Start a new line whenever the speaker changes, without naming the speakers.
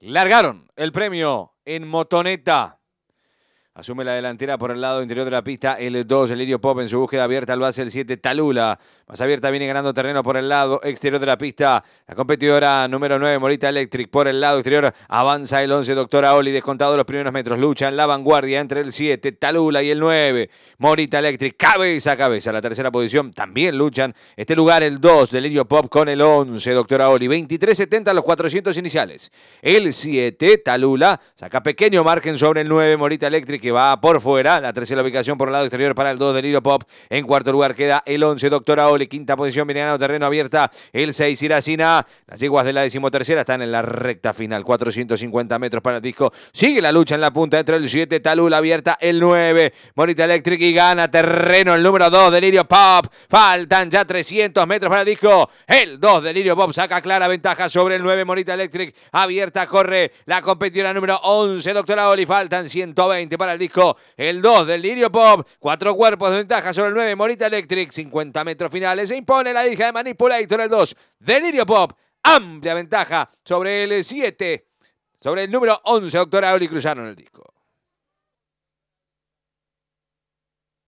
Largaron el premio en motoneta. Asume la delantera por el lado interior de la pista el 2, el Lirio Pop en su búsqueda abierta, lo hace el 7, Talula. Más abierta viene ganando terreno por el lado exterior de la pista. La competidora número 9, Morita Electric, por el lado exterior. Avanza el 11, Doctora Oli, descontado los primeros metros. Lucha en la vanguardia entre el 7, Talula y el 9. Morita Electric, cabeza a cabeza. La tercera posición también luchan. Este lugar el 2, Delirio Pop con el 11, Doctora Oli. 23.70 los 400 iniciales. El 7, Talula, saca pequeño margen sobre el 9, Morita Electric va por fuera. La tercera ubicación por el lado exterior para el 2 de Pop. En cuarto lugar queda el 11, Doctora Oli. Quinta posición ganando terreno abierta. El 6, Iracina. Las yeguas de la decimotercera están en la recta final. 450 metros para el disco. Sigue la lucha en la punta entre el 7, Talula abierta. El 9, Morita Electric y gana terreno el número 2, Delirio Pop. Faltan ya 300 metros para el disco. El 2, Delirio Pop saca clara ventaja sobre el 9, Morita Electric. Abierta corre la competidora número 11, Doctora Oli. Faltan 120 para el disco. El 2 del Lirio Pop. Cuatro cuerpos de ventaja sobre el 9 Morita Electric. 50 metros finales. Se impone la hija de Manipulator el 2 Delirio Pop. Amplia ventaja sobre el 7. Sobre el número 11, Doctora Oli. Cruzaron el disco.